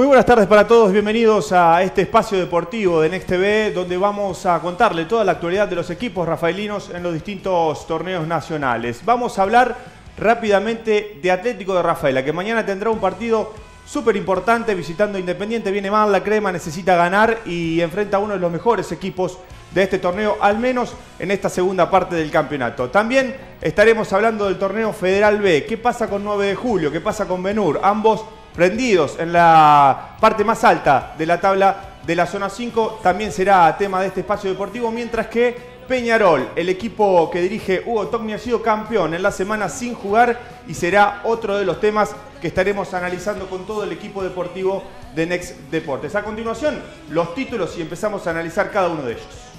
Muy buenas tardes para todos, bienvenidos a este espacio deportivo de Next TV, donde vamos a contarle toda la actualidad de los equipos rafaelinos en los distintos torneos nacionales. Vamos a hablar rápidamente de Atlético de Rafaela, que mañana tendrá un partido súper importante visitando Independiente. Viene mal la crema, necesita ganar y enfrenta a uno de los mejores equipos de este torneo, al menos en esta segunda parte del campeonato. También estaremos hablando del torneo Federal B. ¿Qué pasa con 9 de julio? ¿Qué pasa con Benur? Ambos prendidos en la parte más alta de la tabla de la zona 5, también será tema de este espacio deportivo, mientras que Peñarol, el equipo que dirige Hugo Togni, ha sido campeón en la semana sin jugar y será otro de los temas que estaremos analizando con todo el equipo deportivo de Next Deportes. A continuación, los títulos y empezamos a analizar cada uno de ellos.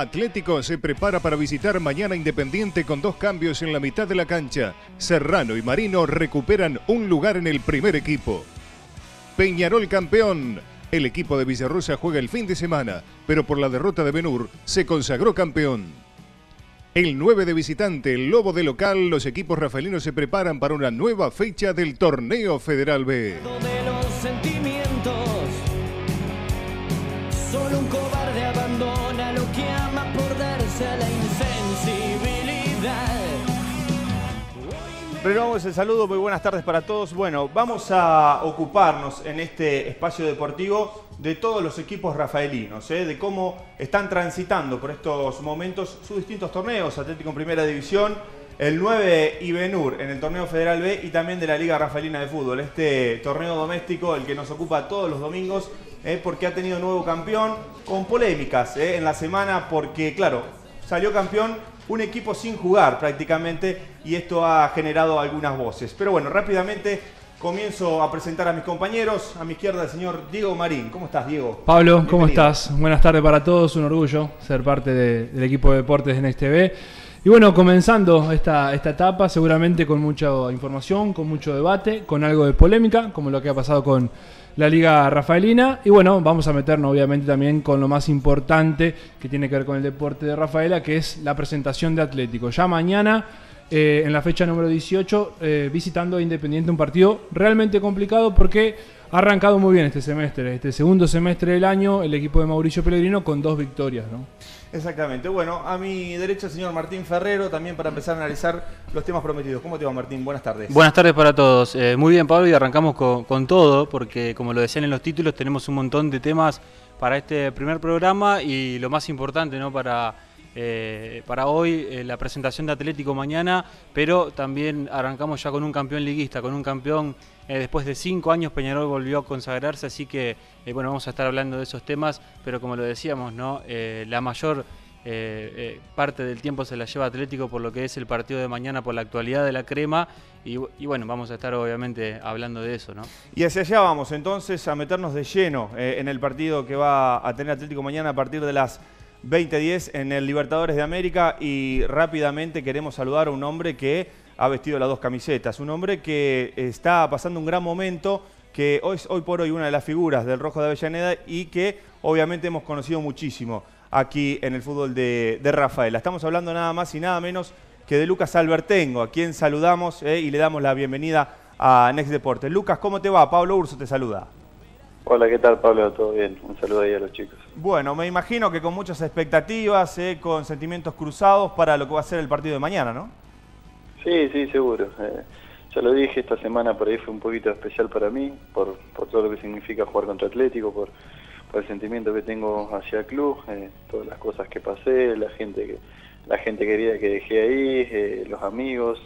Atlético se prepara para visitar mañana Independiente con dos cambios en la mitad de la cancha. Serrano y Marino recuperan un lugar en el primer equipo. Peñarol campeón. El equipo de Villarrosa juega el fin de semana, pero por la derrota de Benur se consagró campeón. El 9 de visitante, el Lobo de local, los equipos rafaelinos se preparan para una nueva fecha del Torneo Federal B. Renovamos el saludo, muy buenas tardes para todos. Bueno, vamos a ocuparnos en este espacio deportivo de todos los equipos rafaelinos, ¿eh? de cómo están transitando por estos momentos sus distintos torneos, Atlético en Primera División, el 9 Ibenur en el torneo Federal B y también de la Liga Rafaelina de Fútbol, este torneo doméstico, el que nos ocupa todos los domingos, ¿eh? porque ha tenido nuevo campeón, con polémicas ¿eh? en la semana, porque claro, salió campeón un equipo sin jugar prácticamente y esto ha generado algunas voces. Pero bueno, rápidamente comienzo a presentar a mis compañeros. A mi izquierda el señor Diego Marín. ¿Cómo estás, Diego? Pablo, ¿cómo estás? Buenas tardes para todos. Un orgullo ser parte de- del equipo de deportes de Next TV. Y bueno, comenzando esta, esta etapa, seguramente con mucha información, con mucho debate, con algo de polémica, como lo que ha pasado con la Liga Rafaelina. Y bueno, vamos a meternos obviamente también con lo más importante que tiene que ver con el deporte de Rafaela, que es la presentación de Atlético. Ya mañana eh, en la fecha número 18, eh, visitando a Independiente, un partido realmente complicado porque ha arrancado muy bien este semestre, este segundo semestre del año, el equipo de Mauricio Pellegrino con dos victorias. ¿no? Exactamente. Bueno, a mi derecha el señor Martín Ferrero, también para empezar a analizar los temas prometidos. ¿Cómo te va, Martín? Buenas tardes. Buenas tardes para todos. Eh, muy bien, Pablo, y arrancamos con, con todo, porque como lo decían en los títulos, tenemos un montón de temas para este primer programa y lo más importante ¿no? para, eh, para hoy, eh, la presentación de Atlético mañana, pero también arrancamos ya con un campeón liguista, con un campeón eh, después de cinco años Peñarol volvió a consagrarse, así que bueno, vamos a estar hablando de esos temas, pero como lo decíamos, ¿no? La mayor parte del tiempo se la lleva Atlético por lo que es el partido de mañana, por la actualidad de la crema. Y, bueno, vamos a estar obviamente hablando de eso, ¿no? Y hacia allá vamos entonces a meternos de lleno en el partido que va a tener Atlético mañana a partir de las 20:10 en el Libertadores de América. Y rápidamente queremos saludar a un hombre que ha vestido las dos camisetas, un hombre que está pasando un gran momento, que hoy por hoy una de las figuras del Rojo de Avellaneda y que obviamente hemos conocido muchísimo aquí en el fútbol de, de Rafaela. Estamos hablando nada más y nada menos que de Lucas Albertengo, a quien saludamos eh, y le damos la bienvenida a Next Deportes. Lucas, ¿cómo te va? Pablo Urso te saluda. Hola, ¿qué tal Pablo? ¿Todo bien? Un saludo ahí a los chicos. Bueno, me imagino que con muchas expectativas, eh, con sentimientos cruzados para lo que va a ser el partido de mañana, ¿no? Sí, sí, seguro. Eh, ya lo dije, esta semana por ahí fue un poquito especial para mí, por, por todo lo que significa jugar contra Atlético, por, el sentimiento que tengo hacia el club, eh, todas las cosas que pasé, la gente que la gente querida que dejé ahí, eh, los amigos.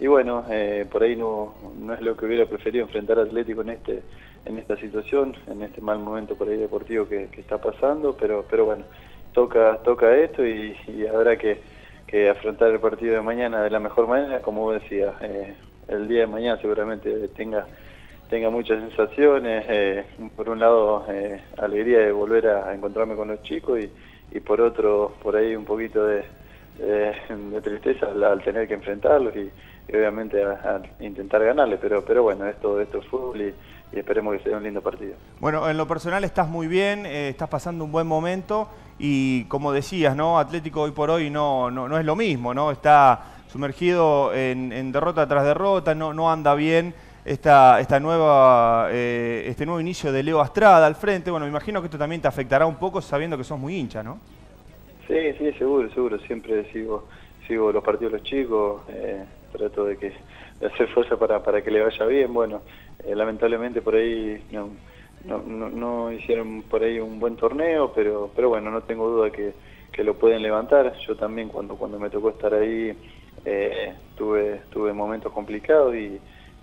Y bueno, eh, por ahí no, no es lo que hubiera preferido enfrentar a Atlético en este en esta situación, en este mal momento por ahí deportivo que, está pasando, pero pero bueno, toca toca esto y, habrá que, que afrontar el partido de mañana de la mejor manera, como vos decías, eh, el día de mañana seguramente tenga tenga muchas sensaciones, eh, por un lado eh, alegría de volver a, encontrarme con los chicos y, y por otro por ahí un poquito de, de, tristeza al, tener que enfrentarlos y, obviamente a, intentar ganarle, pero pero bueno, esto, esto es fútbol y, y esperemos que sea un lindo partido. Bueno, en lo personal estás muy bien, eh, estás pasando un buen momento y como decías, ¿no? Atlético hoy por hoy no, no, no es lo mismo, ¿no? Está sumergido en, derrota tras derrota, no, no anda bien esta, esta nueva, eh, este nuevo inicio de Leo Astrada al frente. Bueno, me imagino que esto también te afectará un poco sabiendo que sos muy hincha, ¿no? Sí, sí, seguro, seguro. Siempre sigo, sigo los partidos de los chicos, eh, trato de que hacer fuerza para, para que le vaya bien. Bueno, eh, lamentablemente por ahí no, no, no, hicieron por ahí un buen torneo, pero, pero bueno, no tengo duda que, que lo pueden levantar. Yo también cuando, cuando me tocó estar ahí eh, tuve, tuve momentos complicados y,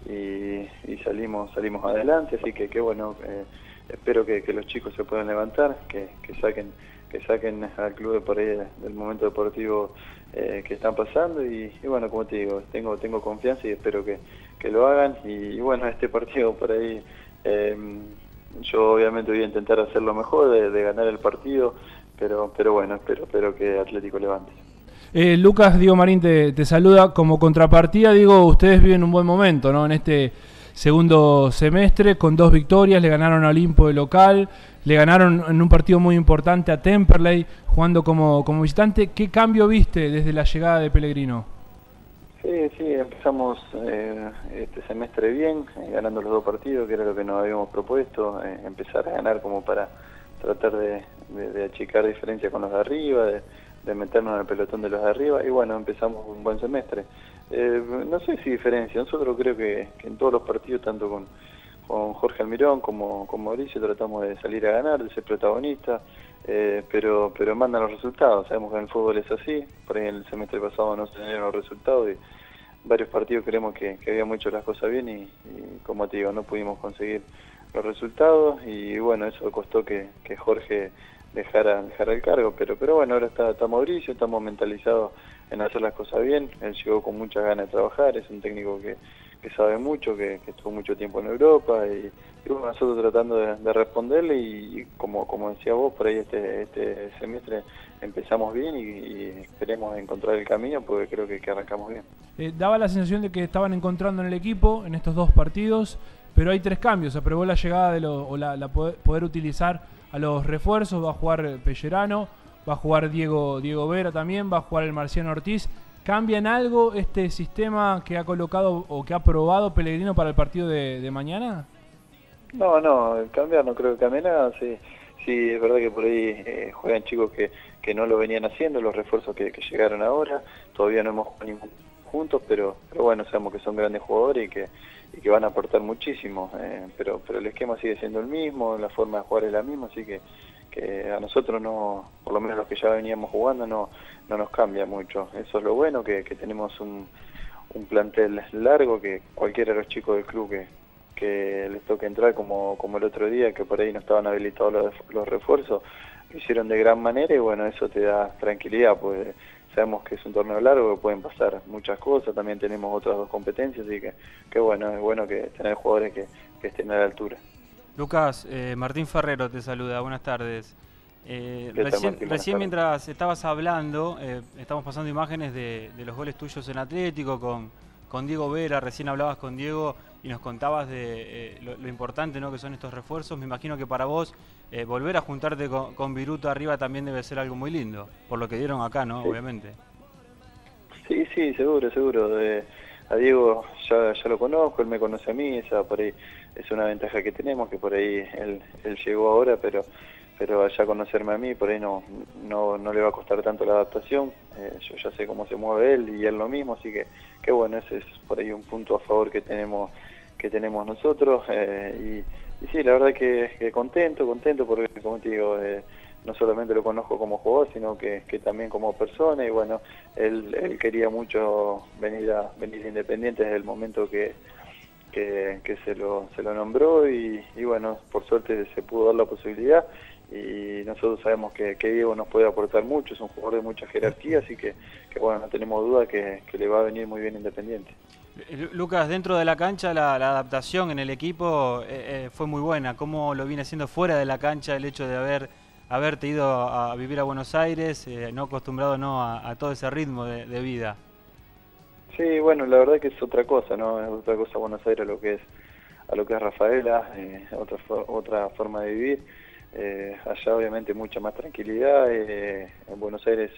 y, salimos, salimos adelante, así que, que bueno, eh, espero que, que, los chicos se puedan levantar, que, que saquen que saquen al club por ahí del momento deportivo eh, que están pasando y, bueno, como te digo, tengo tengo confianza y espero que, que lo hagan y, bueno, este partido por ahí eh, yo obviamente voy a intentar hacer lo mejor de, ganar el partido, pero pero bueno, espero, espero que Atlético levante. Eh, Lucas Diego Marín te, te, saluda como contrapartida, digo, ustedes viven un buen momento, ¿no? En este segundo semestre con dos victorias, le ganaron a Olimpo de local, le ganaron en un partido muy importante a Temperley jugando como, como visitante. ¿Qué cambio viste desde la llegada de Pellegrino? Sí, sí, empezamos eh, este semestre bien, eh, ganando los dos partidos, que era lo que nos habíamos propuesto, eh, empezar a ganar como para tratar de, achicar diferencia con los de arriba, de, meternos en el pelotón de los de arriba, y bueno, empezamos un buen semestre. No sé si diferencia, nosotros creo que, en todos los partidos, tanto con, con Jorge Almirón como con Mauricio, tratamos de salir a ganar, de ser protagonistas, eh, pero pero mandan los resultados. Sabemos que en el fútbol es así, por ahí en el semestre pasado no se tenían los resultados y varios partidos creemos que, habíamos hecho las cosas bien y, como te digo, no pudimos conseguir los resultados. Y bueno, eso costó que, Jorge dejara, dejara el cargo, pero pero bueno, ahora está, está Mauricio, estamos mentalizados en hacer las cosas bien, él llegó con muchas ganas de trabajar, es un técnico que, que sabe mucho, que, estuvo mucho tiempo en Europa y, bueno, nosotros tratando de, responderle y, como, como decía vos, por ahí este, este semestre empezamos bien y, esperemos encontrar el camino porque creo que, arrancamos bien. Eh, daba la sensación de que estaban encontrando en el equipo en estos dos partidos, pero hay tres cambios, aprobó la llegada de los, o la, poder, utilizar a los refuerzos, va a jugar Pellerano, va a jugar Diego, Diego Vera también, va a jugar el Marciano Ortiz ¿Cambia en algo este sistema que ha colocado o que ha probado Pellegrino para el partido de, mañana? No, no, cambiar no creo que cambie nada. Sí, sí es verdad que por ahí eh, juegan chicos que, que no lo venían haciendo, los refuerzos que, llegaron ahora. Todavía no hemos jugado juntos, pero, pero bueno, sabemos que son grandes jugadores y que, y que van a aportar muchísimo. Eh, pero, pero el esquema sigue siendo el mismo, la forma de jugar es la misma, así que a nosotros no, por lo menos los que ya veníamos jugando, no, no nos cambia mucho. Eso es lo bueno, que, tenemos un, un, plantel largo, que cualquiera de los chicos del club que, que les toque entrar, como, como el otro día, que por ahí no estaban habilitados los, los refuerzos, hicieron de gran manera y bueno, eso te da tranquilidad, pues sabemos que es un torneo largo, que pueden pasar muchas cosas, también tenemos otras dos competencias, así que, que bueno, es bueno que tener jugadores que, que estén a la altura. Lucas, eh, Martín Ferrero te saluda, buenas tardes. Eh, recién, mientras estabas hablando, eh, estamos pasando imágenes de, los goles tuyos en Atlético con, con Diego Vera, recién hablabas con Diego y nos contabas de lo, importante ¿no? que son estos refuerzos. Me imagino que para vos volver a juntarte con, Viruto arriba también debe ser algo muy lindo, por lo que dieron acá, ¿no? Obviamente. Sí, sí, seguro, seguro. a Diego ya, ya lo conozco, él me conoce a mí, esa por ahí es una ventaja que tenemos, que por ahí él, él llegó ahora, pero pero allá conocerme a mí, por ahí no, no, no le va a costar tanto la adaptación, eh, yo ya sé cómo se mueve él y él lo mismo, así que, que bueno, ese es por ahí un punto a favor que tenemos que tenemos nosotros. Eh, y, sí, la verdad que, contento, contento porque como te digo, eh, no solamente lo conozco como jugador, sino que, que también como persona. Y bueno, él, él quería mucho venir a venir Independiente desde el momento que que, se, lo, se lo nombró y, bueno, por suerte se pudo dar la posibilidad y nosotros sabemos que, Diego nos puede aportar mucho, es un jugador de mucha jerarquía, así que, bueno, no tenemos duda que, le va a venir muy bien Independiente. Eh, Lucas, dentro de la cancha la, adaptación en el equipo eh, eh, fue muy buena. ¿Cómo lo viene haciendo fuera de la cancha el hecho de haber haberte ido a, vivir a Buenos Aires, no acostumbrado no a, todo ese ritmo de vida? Sí, bueno, la verdad que es otra cosa, ¿no? Es otra cosa Buenos Aires a lo que es a lo que es Rafaela, eh, otra otra forma de vivir. Eh, allá obviamente mucha más tranquilidad. Eh, en Buenos Aires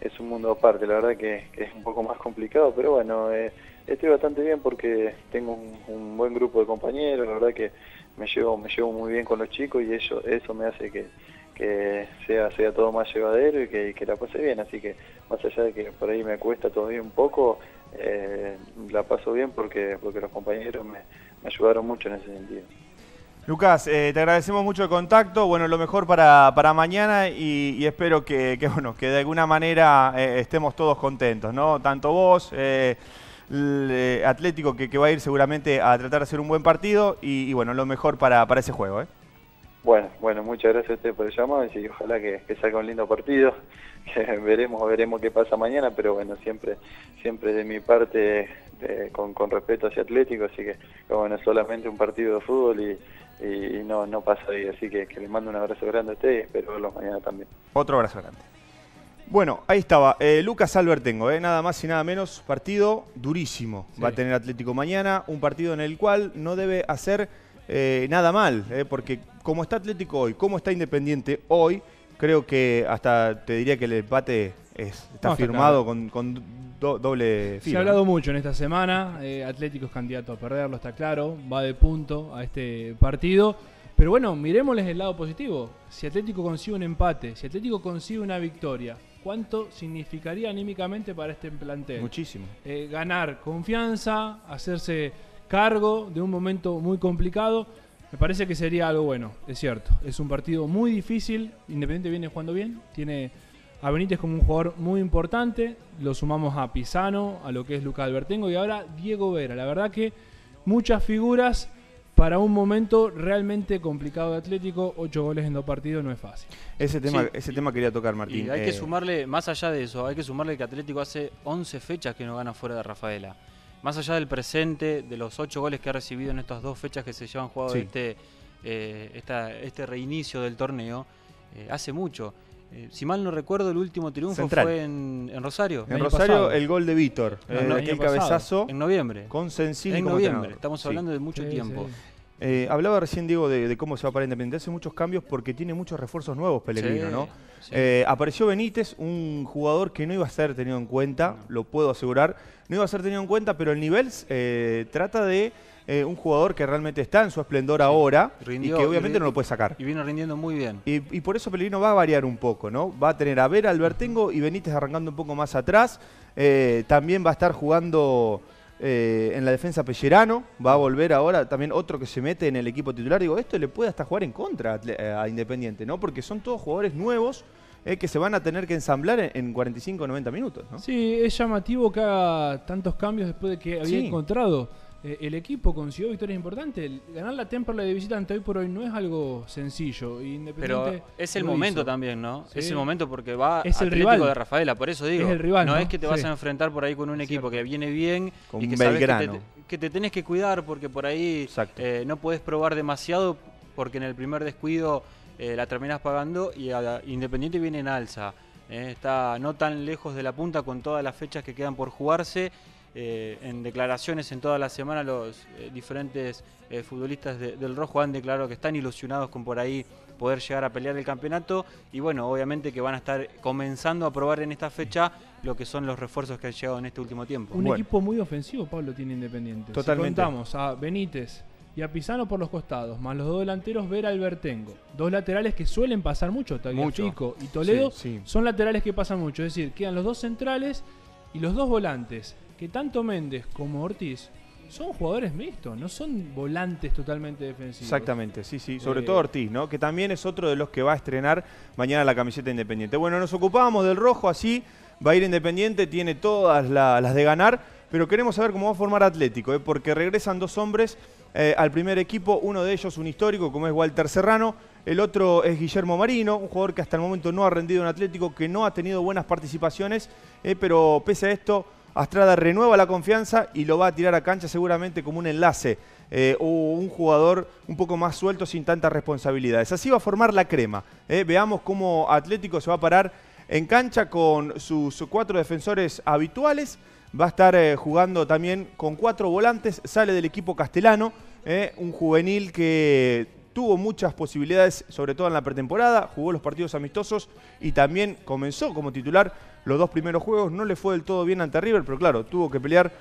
es un mundo aparte, la verdad que, es un poco más complicado, pero bueno, eh, estoy bastante bien porque tengo un, un buen grupo de compañeros, la verdad que me llevo, me llevo muy bien con los chicos y eso, eso me hace que, que sea, sea todo más llevadero y que, que la pase bien, así que más allá de que por ahí me cuesta todavía un poco, eh, la paso bien porque, porque los compañeros me, ayudaron mucho en ese sentido. Lucas, eh, te agradecemos mucho el contacto, bueno, lo mejor para, para mañana y, espero que, bueno, que de alguna manera eh, estemos todos contentos, ¿no? Tanto vos, el Atlético que, que va a ir seguramente a tratar de hacer un buen partido y, bueno, lo mejor para, para ese juego. Bueno, bueno, muchas gracias a usted por el llamado y ojalá que, que salga un lindo partido. Que veremos, veremos qué pasa mañana, pero bueno, siempre, siempre de mi parte de- con, con respeto hacia Atlético, así que, bueno, solamente un partido de fútbol y, y no, no pasa ahí, así que, que le mando un abrazo grande a usted y espero verlos mañana también. Otro abrazo grande. Bueno, ahí estaba. eh, Lucas Albertengo, eh, nada más y nada menos. Partido durísimo. Sí. Va a tener Atlético mañana. Un partido en el cual no debe hacer eh, nada mal. eh, porque como está Atlético hoy, como está Independiente hoy, creo que hasta te diría que el empate es- está No, está firmado con, con do- doble Se ha filo. hablado mucho en esta semana. eh, Atlético es candidato a perderlo, está claro. Va de punto a este partido. Pero bueno, miremosles el lado positivo. Si Atlético consigue un empate, si Atlético consigue una victoria, ¿cuánto significaría anímicamente para este plantel? Muchísimo. eh, ganar confianza, hacerse cargo de un momento muy complicado, me parece que sería algo bueno, es cierto. Es un partido muy difícil, Independiente viene jugando bien, tiene a Benítez como un jugador muy importante, lo sumamos a Pisano, a lo que es Lucas Albertengo y ahora Diego Vera. La verdad que muchas figuras para un momento realmente complicado de Atlético, ocho goles en dos partidos no es fácil. Ese tema, Sí, ese tema quería tocar, Martín. Y hay que Eh, sumarle, más allá de eso, hay que sumarle que Atlético hace 11 fechas que no gana fuera de Rafaela. Más allá del presente, de los 8 goles que ha recibido en estas dos fechas que se llevan jugado Sí. este, eh, esta- este reinicio del torneo, eh, hace mucho. Eh, si mal no recuerdo, el último triunfo Central. fue en, en Rosario, En Rosario, pasado. el gol de Víctor. Eh, el pasado. cabezazo en noviembre. con Sensini En como noviembre, entrenador. estamos Sí. hablando de mucho Sí, tiempo. Eh, hablaba recién, Diego, de, de cómo se va para Independiente. Hace muchos cambios porque tiene muchos refuerzos nuevos, Pellegrino, Sí, ¿no? sí. Eh, apareció Benítez, un jugador que no iba a ser tenido en cuenta, lo puedo asegurar. No iba a ser tenido en cuenta, pero el nivel eh, trata de un jugador que realmente está en su esplendor ahora Rindió- y que obviamente y- no lo puede sacar. Y vino rindiendo muy bien. Y, y por eso Pellegrino va a variar un poco, ¿no? Va a tener a Vera, Albertengo y Benítez arrancando un poco más atrás. También va a estar jugando eh, en la defensa Pellerano. Va a volver ahora también otro que se mete en el equipo titular. Digo, esto le puede hasta jugar en contra a, Independiente, ¿no? Porque son todos jugadores nuevos eh, que se van a tener que ensamblar en, en 45 o 90 minutos, ¿no? Sí, es llamativo que haga tantos cambios después de que había Sí. encontrado. Eh, el equipo consiguió victorias importantes. Ganar la Temperley de visitante hoy por hoy no es algo sencillo. y Pero Independiente es el momento hizo. también, ¿no? Sí. Es el momento porque va Es el Atlético rival. de Rafaela, por eso digo. Es el rival, no, ¿no? es que te vas a enfrentar por ahí con un equipo Cierto. que viene bien Con y que un sabes que te, que te tenés que cuidar porque por ahí eh, no podés probar demasiado porque en el primer descuido eh, la terminás pagando y a- Independiente viene en alza. eh, está no tan lejos de la punta con todas las fechas que quedan por jugarse. Eh, en declaraciones en toda la semana los eh, diferentes eh, futbolistas de- del Rojo han declarado que están ilusionados con por ahí poder llegar a pelear el campeonato y bueno, obviamente que van a estar comenzando a probar en esta fecha lo que son los refuerzos que han llegado en este último tiempo. Un Bueno. equipo muy ofensivo, Pablo, tiene Independiente. Totalmente. Si contamos a Benítez y a Pisano por los costados, más los dos delanteros, Vera Albertengo. Dos laterales que suelen pasar mucho, Tagliafico y Toledo, Sí, sí. son laterales que pasan mucho. Es decir, quedan los dos centrales y los dos volantes, que tanto Méndez como Ortiz son jugadores mixtos, no son volantes totalmente defensivos. Exactamente, sí, sí. Sobre Eh, todo Ortiz, ¿no? Que también es otro de los que va a estrenar mañana la camiseta independiente. Bueno, nos ocupábamos del rojo, así va a ir Independiente, tiene todas la- las de ganar, pero queremos saber cómo va a formar Atlético, ¿eh? porque regresan dos hombres eh, al primer equipo, uno de ellos un histórico como es Walter Serrano, el otro es Guillermo Marino, un jugador que hasta el momento no ha rendido en Atlético, que no ha tenido buenas participaciones, eh, pero pese a esto, Astrada renueva la confianza y lo va a tirar a cancha seguramente como un enlace eh, o un jugador un poco más suelto sin tantas responsabilidades. Así va a formar la crema. eh. Veamos cómo Atlético se va a parar en cancha con sus cuatro defensores habituales. Va a estar eh, jugando también con cuatro volantes. Sale del equipo castellano, un juvenil que tuvo muchas posibilidades, sobre todo en la pretemporada, jugó los partidos amistosos y también comenzó como titular los dos primeros juegos. No le fue del todo bien ante River, pero claro, tuvo que pelear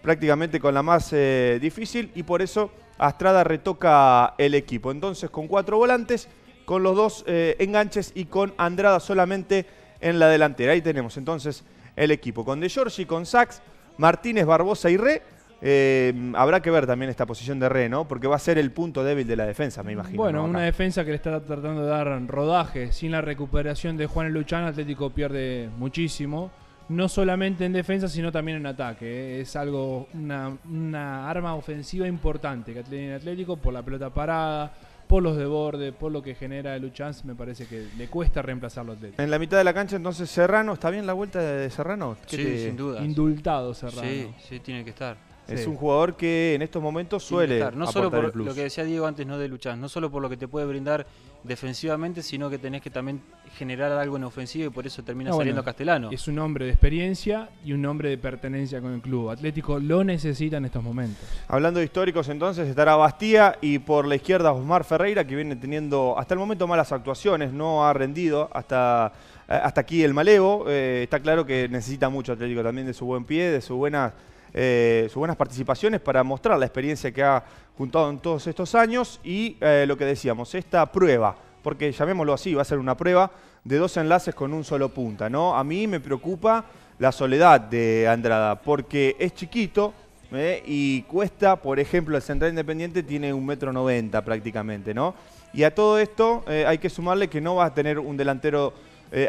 prácticamente con la más eh, difícil y por eso Astrada retoca el equipo. Entonces con cuatro volantes, con los dos eh, enganches y con Andrada solamente en la delantera. Ahí tenemos entonces el equipo con De Giorgi, con Sax, Martínez, Barbosa y Re. Eh, habrá que ver también esta posición de Re, ¿no? Porque va a ser el punto débil de la defensa, me imagino. Bueno, ¿no? una defensa que le está tratando de dar rodaje. Sin la recuperación de Juan Luchán, Atlético pierde muchísimo. No solamente en defensa, sino también en ataque. ¿eh? Es algo, una, una arma ofensiva importante que tiene Atlético por la pelota parada, por los de borde, por lo que genera Luchán. Me parece que le cuesta reemplazarlo Atlético. En la mitad de la cancha, entonces Serrano, ¿está bien la vuelta de Serrano? ¿Qué Sí, te- sin duda. Indultado Serrano. Sí, sí, tiene que estar. Es Sí. un jugador que en estos momentos suele estar. No solo el plus. lo que decía Diego antes, no de luchar, no solo por lo que te puede brindar defensivamente, sino que tenés que también generar algo en ofensiva y por eso termina Ah, bueno, saliendo Castellano. Es un hombre de experiencia y un hombre de pertenencia con el club. Atlético lo necesita en estos momentos. Hablando de históricos, entonces estará Bastía y por la izquierda Osmar Ferreira, que viene teniendo hasta el momento malas actuaciones, no ha rendido hasta, eh, hasta aquí el malevo. Eh, está claro que necesita mucho Atlético también de su buen pie, de su buena, eh, sus buenas participaciones para mostrar la experiencia que ha juntado en todos estos años y eh, lo que decíamos, esta prueba, porque llamémoslo así, va a ser una prueba de dos enlaces con un solo punta, ¿no? A mí me preocupa la soledad de Andrada, porque es chiquito, ¿eh? y cuesta, por ejemplo, el Central Independiente tiene un metro noventa prácticamente, ¿no? Y a todo esto hay que sumarle que no va a tener un delantero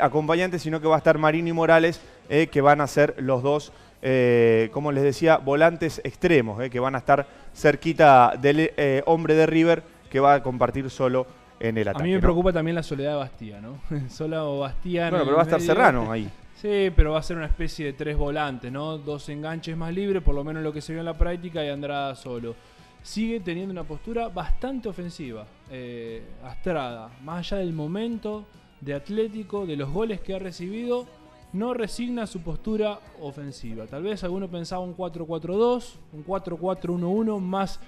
acompañante, sino que va a estar Marini y Morales, que van a ser los dos, eh, como les decía, volantes extremos, eh, que van a estar cerquita del eh, hombre de River, que va a compartir solo en el A ataque. mí me ¿no? preocupa también la soledad de Bastía, ¿no? Solo Bastía. en Bueno, pero va a estar medio. Serrano ahí. Sí, pero va a ser una especie de tres volantes, ¿no? Dos enganches más libres, por lo menos lo que se vio en la práctica, y Andrada solo. Sigue teniendo una postura bastante ofensiva. Astrada, más allá del momento de Atlético, de los goles que ha recibido, no resigna su postura ofensiva. Tal vez alguno pensaba un 4-4-2, un 4-4-1-1 más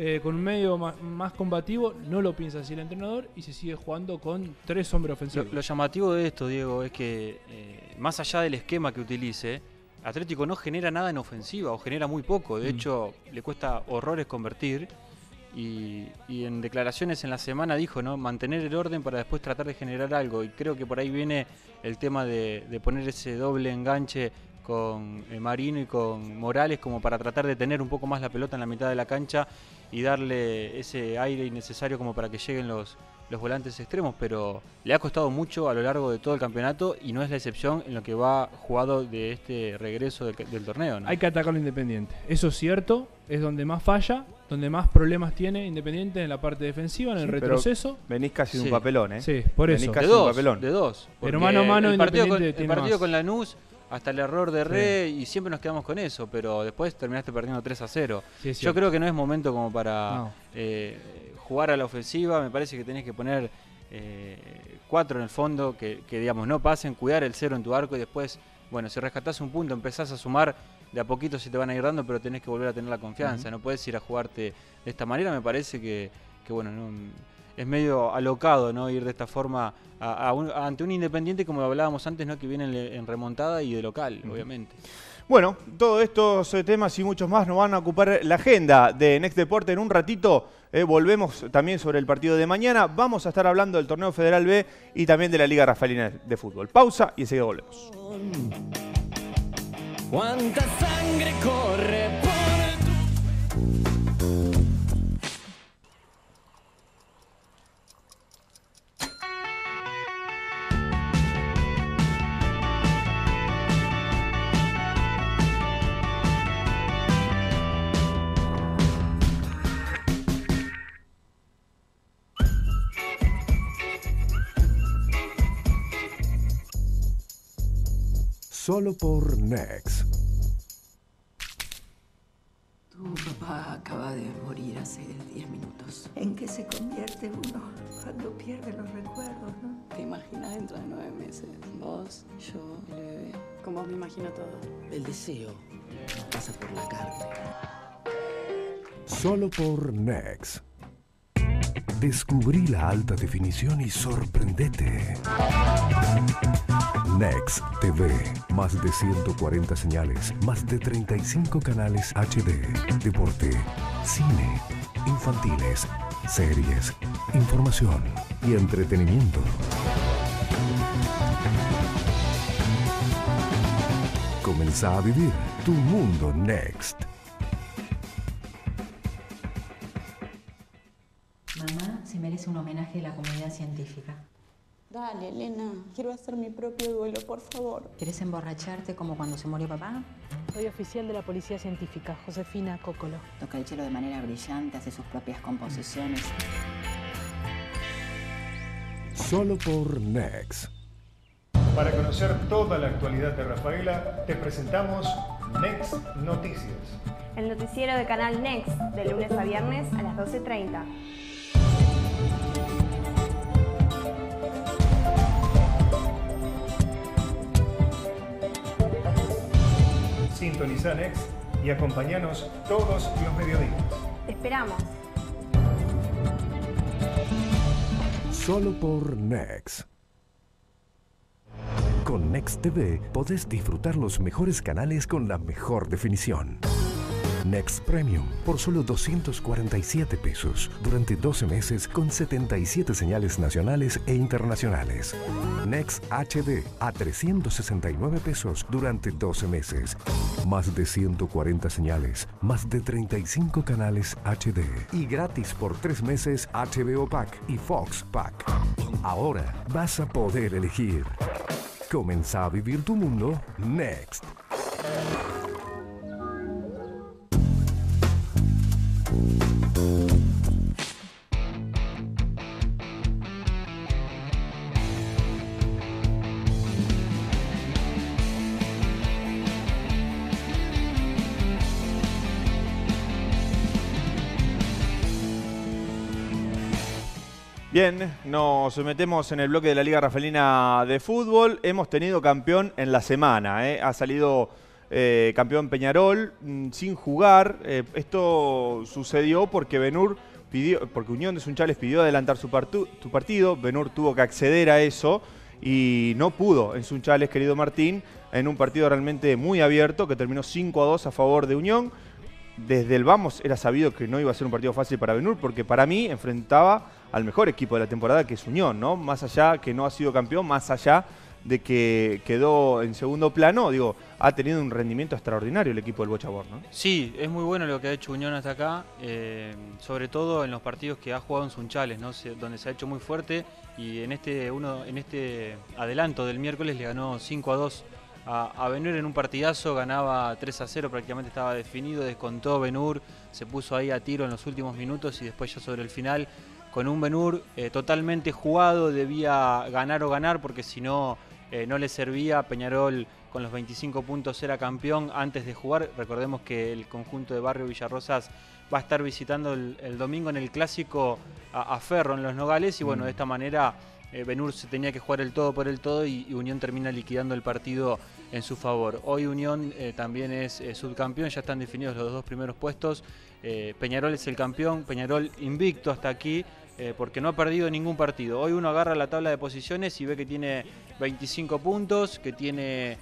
eh, con un medio más, más combativo. No lo piensa así el entrenador y se sigue jugando con tres hombres Lo, ofensivos. lo llamativo de esto, Diego, es que eh, más allá del esquema que utilice, Atlético no genera nada en ofensiva o genera muy poco. De Mm. hecho, le cuesta horrores convertir. Y, y en declaraciones en la semana dijo, ¿no? Mantener el orden para después tratar de generar algo. Y creo que por ahí viene el tema de, de poner ese doble enganche con eh, Marino y con Morales como para tratar de tener un poco más la pelota en la mitad de la cancha y darle ese aire innecesario como para que lleguen los, los volantes extremos, pero le ha costado mucho a lo largo de todo el campeonato y no es la excepción en lo que va jugado de este regreso del, del torneo. ¿no? Hay que atacarlo Independiente. Eso es cierto, es donde más falla, donde más problemas tiene Independiente en la parte defensiva, en el Sí, retroceso. Venís casi de Sí. un papelón, ¿eh? Sí, por Venís eso. casi de un dos, papelón. de dos. Pero mano a mano el partido, con, Independiente el tiene partido más. con Lanús, hasta el error de Re, y siempre nos quedamos con eso, pero después terminaste perdiendo 3 a 0. Sí, es Yo creo que no es momento como para No. eh, jugar a la ofensiva, me parece que tenés que poner eh, cuatro en el fondo, que, que, digamos no pasen, cuidar el cero en tu arco y después, bueno, si rescatás un punto, empezás a sumar, de a poquito se te van a ir dando, pero tenés que volver a tener la confianza, no puedes ir a jugarte de esta manera, me parece que, que bueno, no, es medio alocado no ir de esta forma a, a un- ante un independiente como hablábamos antes, ¿no? que viene en, en remontada y de local, obviamente. Bueno, todos estos eh, temas y muchos más nos van a ocupar la agenda de Next Deporte. En un ratito eh, volvemos también sobre el partido de mañana. Vamos a estar hablando del torneo Federal B y también de la Liga Rafaelina de Fútbol. Pausa y enseguida volvemos. Cuánta sangre corre Solo por Next. Tu papá acaba de morir hace 10 minutos. ¿En qué se convierte uno cuando pierde los recuerdos, no? ¿Te imaginas dentro de nueve meses? Vos, yo, el bebé. ¿Cómo me imagino todo? El deseo pasa por la carne. Solo por Next. Descubrí la alta definición y sorprendete. Next TV. Más de 140 señales, más de 35 canales HD. Deporte, cine, infantiles, series, información y entretenimiento. Comenzá a vivir tu mundo Next. Científica. Dale, Elena, quiero hacer mi propio duelo, por favor. ¿Querés emborracharte como cuando se murió papá? Soy oficial de la Policía Científica, Josefina Cócolo. Toca el cielo de manera brillante, hace sus propias composiciones. Solo por Next. Para conocer toda la actualidad de Rafaela, te presentamos Next Noticias. El noticiero de Canal Next, de lunes a viernes a las 12.30. Sintoniza Next y acompáñanos todos los mediodías. Te esperamos. Solo por Next. Con Next TV podés disfrutar los mejores canales con la mejor definición. Next Premium por solo 247 pesos durante 12 meses con 77 señales nacionales e internacionales. Next HD a 369 pesos durante 12 meses. Más de 140 señales, más de 35 canales HD y gratis por 3 meses HBO Pack y Fox Pack. Ahora vas a poder elegir. Comenzá a vivir tu mundo Next. Bien, nos metemos en el bloque de la Liga Rafaelina de Fútbol. Hemos tenido campeón en la semana. ¿eh? Ha salido eh, campeón Peñarol mm, sin jugar. Eh, esto sucedió porque Benur pidió, porque Unión de Sunchales pidió adelantar su, partido. Benur tuvo que acceder a eso y no pudo en Sunchales, querido Martín, en un partido realmente muy abierto que terminó 5 a 2 a favor de Unión. Desde el vamos era sabido que no iba a ser un partido fácil para Benur porque para mí enfrentaba al mejor equipo de la temporada que es Unión, ¿no? Más allá que no ha sido campeón, más allá de que quedó en segundo plano, digo, ha tenido un rendimiento extraordinario el equipo del Bochabor, ¿no? Sí, es muy bueno lo que ha hecho Unión hasta acá, eh, sobre todo en los partidos que ha jugado en Sunchales, ¿no? Donde se ha hecho muy fuerte y en este, uno, en este adelanto del miércoles le ganó 5 a 2 a, a Benur en un partidazo, ganaba 3 a 0, prácticamente estaba definido, descontó Benur, se puso ahí a tiro en los últimos minutos y después ya sobre el final con un Benur eh, totalmente jugado, debía ganar o ganar porque si no, eh, no le servía. Peñarol con los 25 puntos era campeón antes de jugar. Recordemos que el conjunto de Barrio Villarrosas va a estar visitando el, el domingo en el clásico a, a Ferro en los Nogales y bueno, de esta manera eh, Benur se tenía que jugar el todo por el todo y, y Unión termina liquidando el partido en su favor. Hoy Unión eh, también es eh, subcampeón, ya están definidos los dos primeros puestos. Peñarol es el campeón, Peñarol invicto hasta aquí eh, porque no ha perdido ningún partido. Hoy uno agarra la tabla de posiciones y ve que tiene 25 puntos, que tiene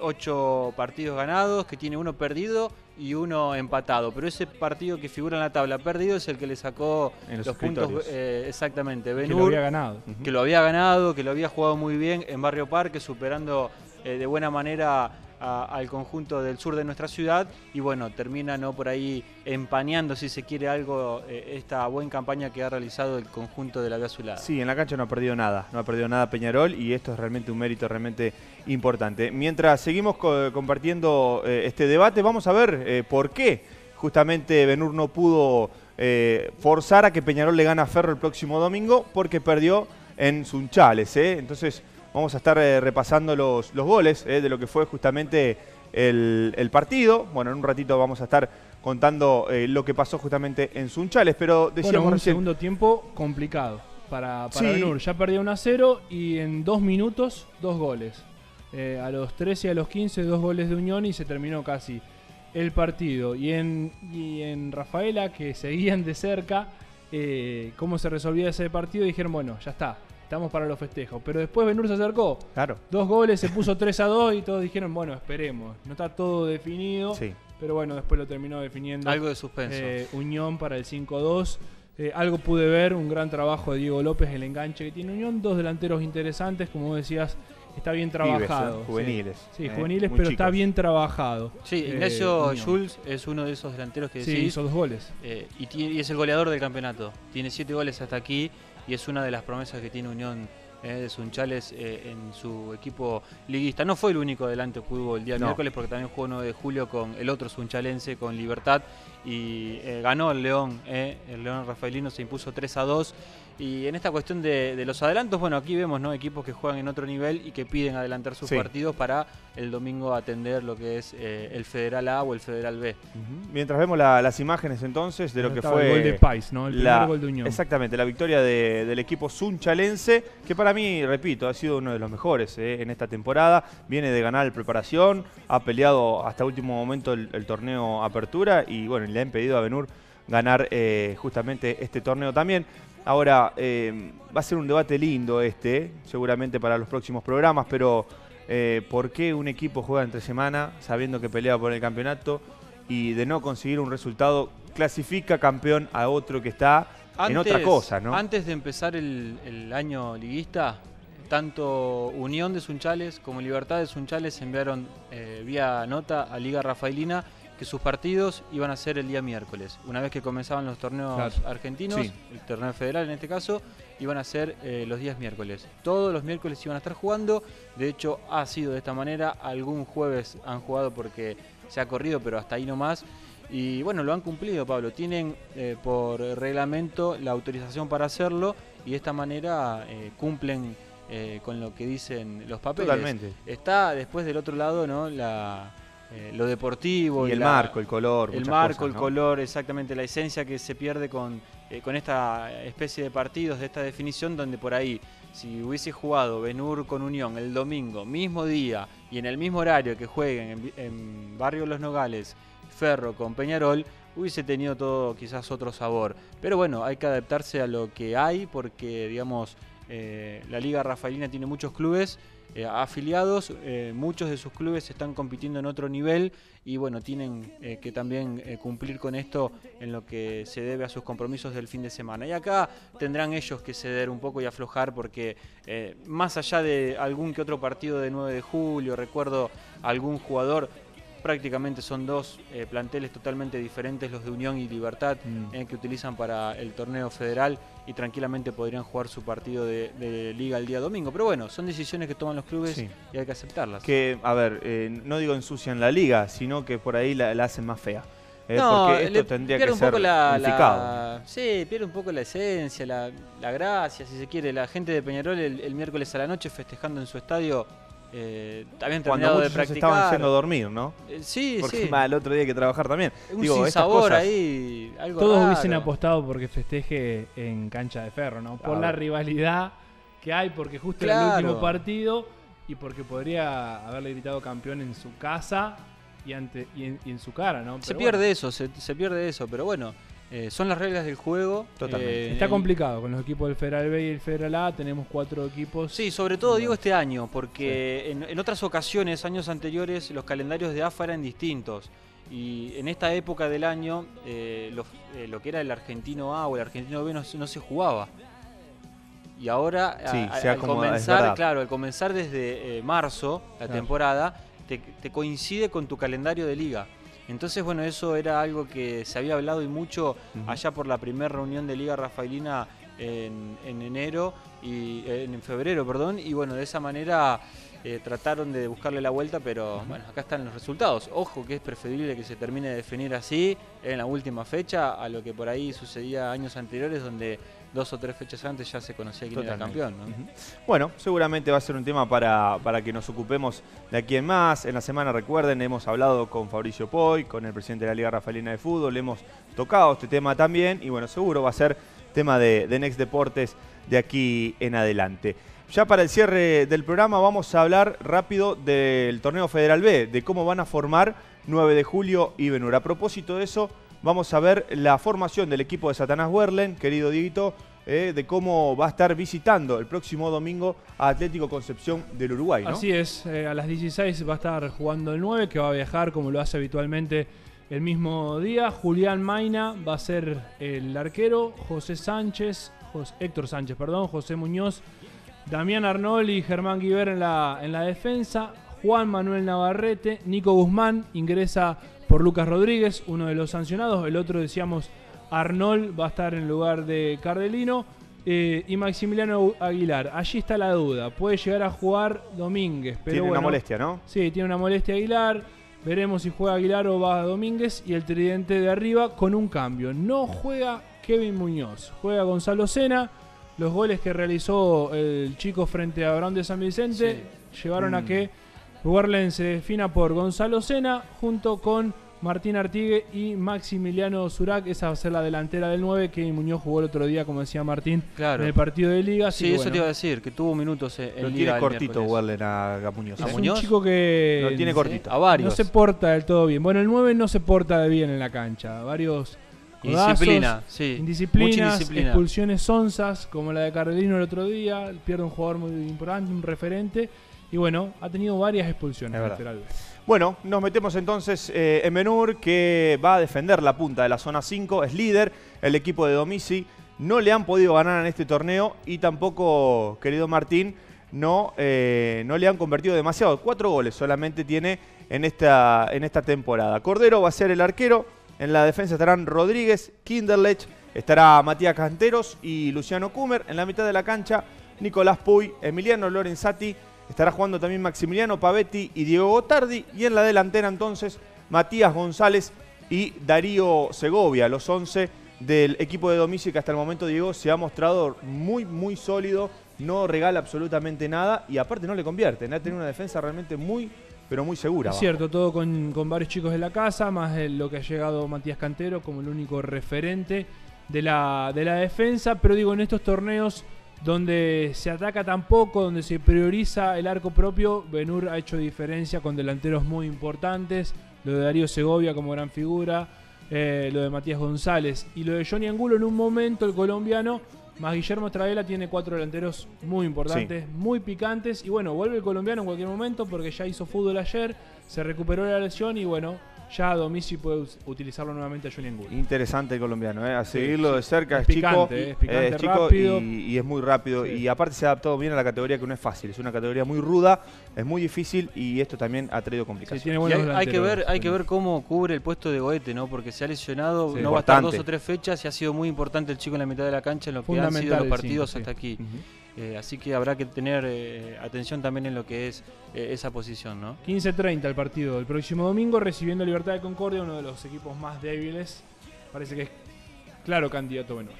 8 partidos ganados, que tiene uno perdido y uno empatado. Pero ese partido que figura en la tabla perdido es el que le sacó En los los puntos eh, exactamente. Que lo había ganado. que lo había ganado, que lo había jugado muy bien en Barrio Parque, superando eh, de buena manera al conjunto del sur de nuestra ciudad y bueno, termina no por ahí empañando, si se quiere algo, eh, esta buena campaña que ha realizado el conjunto de la Vía Azulada. Sí, en la cancha no ha perdido nada, no ha perdido nada Peñarol y esto es realmente un mérito realmente importante. Mientras seguimos co- compartiendo eh, este debate, vamos a ver eh, por qué justamente Benur no pudo forzar a que Peñarol le gane a Ferro el próximo domingo porque perdió en Sunchales. Entonces vamos a estar eh, repasando los, los goles eh, de lo que fue justamente el, el partido. Bueno, en un ratito vamos a estar contando eh, lo que pasó justamente en Sunchales, pero decíamos Bueno, un recién... segundo tiempo complicado para, para Sí. Benur. Ya perdió 1 a 0 y en dos minutos, dos goles. A los 13 y a los 15, dos goles de Unión y se terminó casi el partido. Y en, y en Rafaela, que seguían de cerca, cómo se resolvía ese partido dijeron, bueno, ya está, estamos para los festejos. Pero después Benur se acercó. Claro. Dos goles, se puso 3 a 2 y todos dijeron, bueno, esperemos. No está todo definido. Sí. Pero bueno, después lo terminó definiendo. Algo de suspenso. eh, Unión para el 5-2. Eh, algo pude ver, un gran trabajo de Diego López, el enganche que tiene Unión. Dos delanteros interesantes, como vos decías, está bien trabajado. ¿eh? sí. Juveniles. Sí, Eh, juveniles, pero está bien trabajado. Sí, eh, Ignacio. Jules es uno de esos delanteros que Sí, decís. hizo dos goles. eh, y, tiene- y es el goleador del campeonato. Tiene siete goles hasta aquí y es una de las promesas que tiene Unión eh, de Sunchales eh, en su equipo liguista. No fue el único adelante que jugó el día No. miércoles porque también jugó 9 de julio con el otro sunchalense, con Libertad. Y eh, ganó el León, el León Rafaelino se impuso 3 a 2. Y en esta cuestión de, de los adelantos, bueno, aquí vemos ¿no? equipos que juegan en otro nivel y que piden adelantar sus Sí. partidos para el domingo atender lo que es eh, el Federal A o el Federal B. Mientras vemos la- las imágenes entonces de lo que fue el gol de Pais, ¿no? El la- primer gol de Unión. Exactamente, la victoria de- del equipo sunchalense, que para mí, repito, ha sido uno de los mejores eh, en esta temporada. Viene de ganar preparación, ha peleado hasta último momento el, el torneo Apertura y bueno, le han pedido a Benur ganar eh, justamente este torneo también. Ahora, eh, va a ser un debate lindo este, seguramente para los próximos programas, pero eh, ¿por qué un equipo juega entre semana sabiendo que pelea por el campeonato y de no conseguir un resultado clasifica campeón a otro que está en otra cosa, ¿no? Antes de empezar el, el año liguista, tanto Unión de Sunchales como Libertad de Sunchales enviaron eh, vía nota a Liga Rafaelina que sus partidos iban a ser el día miércoles. Una vez que comenzaban los torneos Claro. argentinos, Sí. el torneo federal en este caso, iban a ser eh, los días miércoles. Todos los miércoles iban a estar jugando. De hecho, ha sido de esta manera. Algún jueves han jugado porque se ha corrido, pero hasta ahí nomás. Y bueno, lo han cumplido, Pablo. Tienen eh, por reglamento la autorización para hacerlo y de esta manera eh, cumplen con lo que dicen los papeles. Totalmente. Está después del otro lado, ¿no? La, eh, lo deportivo Y el la- marco, el color, el marco, cosas, el color, exactamente la esencia que se pierde con, eh, con esta especie de partidos, de esta definición, donde por ahí, si hubiese jugado Benur con Unión el domingo, mismo día y en el mismo horario que jueguen en, en Barrio Los Nogales, Ferro con Peñarol, hubiese tenido todo quizás otro sabor. Pero bueno, hay que adaptarse a lo que hay porque, digamos, eh, la Liga Rafaelina tiene muchos clubes eh, afiliados, eh, muchos de sus clubes están compitiendo en otro nivel y bueno, tienen que también cumplir con esto en lo que se debe a sus compromisos del fin de semana. Y acá tendrán ellos que ceder un poco y aflojar porque más allá de algún que otro partido de 9 de julio, recuerdo algún jugador, prácticamente son dos eh, planteles totalmente diferentes, los de Unión y Libertad, Mm. eh, que utilizan para el torneo federal y tranquilamente podrían jugar su partido de, de liga el día domingo. Pero bueno, son decisiones que toman los clubes Sí. y hay que aceptarlas. Que, a ver, eh, no digo ensucian la liga, sino que por ahí la, la hacen más fea. Eh, no, porque esto tendría pierde que un ser poco la, la- sí, pierde un poco la esencia, la, la gracia, si se quiere. La gente de Peñarol el, el miércoles a la noche festejando en su estadio, eh, habían Cuando terminado de muchos se practicar. estaban yendo a dormir, ¿no? Eh, sí, Porque sí. más, el otro día hay que trabajar también. Un Digo, sinsabor cosas- ahí, algo Todos raro. hubiesen apostado porque festeje en cancha de ferro, ¿no? Por Claro. la rivalidad que hay, porque justo era el Claro. último partido y porque podría haberle gritado campeón en su casa y, ante, y, en, y en su cara, ¿no? Se pierde bueno, eso, se, se pierde eso, pero bueno, eh, son las reglas del juego. Totalmente. eh, Está complicado con los equipos del Federal B y el Federal A. Tenemos cuatro equipos. Sí, sobre todo digo este año, porque en, en otras ocasiones, años anteriores, los calendarios de AFA eran distintos. Y en esta época del año, eh, los- eh, lo que era el argentino A o el argentino B no, se- no se jugaba. Y ahora, a- Sí, a- se al comenzar, claro, al comenzar desde eh, marzo, la Claro. temporada, te, te coincide con tu calendario de liga. Entonces, bueno, eso era algo que se había hablado y mucho allá por la primera reunión de Liga Rafaelina en, en enero y en febrero, perdón, y bueno, de esa manera eh, trataron de buscarle la vuelta, pero bueno, acá están los resultados. Ojo que es preferible que se termine de definir así en la última fecha a lo que por ahí sucedía años anteriores donde dos o tres fechas antes ya se conocía quién era Totalmente. campeón. ¿no? Ujú. Bueno, seguramente va a ser un tema para, para que nos ocupemos de aquí en más. En la semana, recuerden, hemos hablado con Fabricio Poy, con el presidente de la Liga Rafaelina de Fútbol, hemos tocado este tema también y bueno, seguro va a ser tema de, de Next Deportes de aquí en adelante. Ya para el cierre del programa vamos a hablar rápido del torneo Federal B, de cómo van a formar 9 de julio y Benur. A propósito de eso, vamos a ver la formación del equipo de Satanás Werlen, querido Dieguito, eh, de cómo va a estar visitando el próximo domingo a Atlético Concepción del Uruguay. Así es, eh, a las 16 va a estar jugando el 9, que va a viajar como lo hace habitualmente el mismo día. Julián Maina va a ser el arquero, José Sánchez, Jos- Héctor Sánchez, perdón, José Muñoz, Damián Arnold y Germán Guiver en la, en la defensa. Juan Manuel Navarrete, Nico Guzmán ingresa por Lucas Rodríguez, uno de los sancionados. El otro, decíamos, Arnold va a estar en lugar de Cardelino. eh, y Maximiliano Aguilar. Allí está la duda. Puede llegar a jugar Domínguez. Pero Tiene una molestia, ¿no? Sí, tiene una molestia Aguilar. Veremos si juega Aguilar o va Domínguez. Y el tridente de arriba con un cambio. No juega Kevin Muñoz. Juega Gonzalo Sena. Los goles que realizó el chico frente a Abraham de San Vicente llevaron a Mm. que Werlen se defina por Gonzalo Sena junto con Martín Artigue y Maximiliano Zurac. Esa va a ser la delantera del 9 que Muñoz jugó el otro día, como decía Martín, Claro. en el partido de Liga. Sí, eso bueno. te iba a decir, que tuvo minutos en Lo Liga tiene cortito. Werlen a, a Muñoz. ¿A ¿eh? Es Muñoz? un chico que Lo tiene sí, cortito. A varios. no se porta del todo bien. Bueno, el 9 no se porta de bien en la cancha. Varios codazos, Indisciplina, sí. indisciplinas, expulsiones sonzas, como la de Cardelino el otro día. Pierde un jugador muy importante, un referente. Y bueno, ha tenido varias expulsiones. Bueno, nos metemos entonces eh, en Benur, que va a defender la punta de la zona 5, es líder, el equipo de Domici. No le han podido ganar en este torneo y tampoco, querido Martín, no, eh, no le han convertido demasiado. Cuatro goles solamente tiene en esta, en esta temporada. Cordero va a ser el arquero, en la defensa estarán Rodríguez, Kinderlech, estará Matías Canteros y Luciano Kumer. En la mitad de la cancha, Nicolás Puy, Emiliano Lorenzati, Estará jugando también Maximiliano Pavetti y Diego Gotardi. Y en la delantera entonces Matías González y Darío Segovia, los 11 del equipo de Domicio que hasta el momento Diego se ha mostrado muy, muy sólido. No regala absolutamente nada y aparte no le convierte. Ha tenido una defensa realmente muy, pero muy segura. Es cierto, todo con, con varios chicos de la casa, más el- lo que ha llegado Matías Cantero como el único referente de la, de la defensa. Pero digo, en estos torneos donde se ataca tan poco, donde se prioriza el arco propio, Benur ha hecho diferencia con delanteros muy importantes. Lo de Darío Segovia como gran figura, eh, lo de Matías González y lo de Johnny Angulo en un momento, el colombiano. Más Guillermo Travela tiene cuatro delanteros muy importantes, muy picantes. Y bueno, vuelve el colombiano en cualquier momento porque ya hizo fútbol ayer, se recuperó la lesión y bueno, ya a Domici puede utilizarlo nuevamente a Johnny Angulo. Interesante el colombiano, ¿eh? a seguirlo sí. de cerca, Es es, chico, picante, eh, es picante, es chico rápido. Y, y es muy rápido. Sí. Y aparte se ha adaptado bien a la categoría que no es fácil, es una categoría muy ruda, es muy difícil y esto también ha traído complicaciones. Hay, hay que ver, hay que ver cómo cubre el puesto de Goete, ¿no? Porque se ha lesionado, Sí. no va a estar dos o tres fechas y ha sido muy importante el chico en la mitad de la cancha en lo que han sido los partidos cinco, hasta sí. aquí. Eh, así que habrá que tener eh, atención también en lo que es eh, esa posición, ¿no? 15-30 el partido el próximo domingo, recibiendo Libertad de Concordia, uno de los equipos más débiles. Parece que es claro candidato Benur.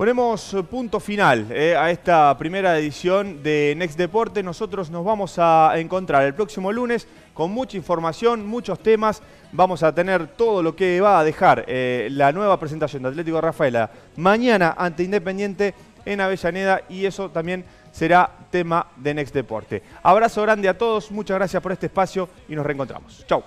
Ponemos punto final eh, a esta primera edición de Next Deporte. Nosotros nos vamos a encontrar el próximo lunes con mucha información, muchos temas. Vamos a tener todo lo que va a dejar eh, la nueva presentación de Atlético Rafaela mañana ante Independiente en Avellaneda y eso también será tema de Next Deporte. Abrazo grande a todos, muchas gracias por este espacio y nos reencontramos. Chau.